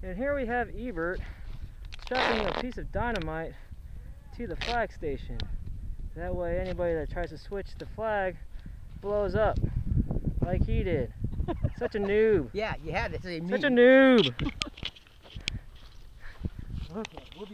And here we have Ebert strapping a piece of dynamite to the flag station. That way anybody that tries to switch the flag blows up like he did. Such a noob. Yeah, you had to say me. Such a noob. Okay, we'll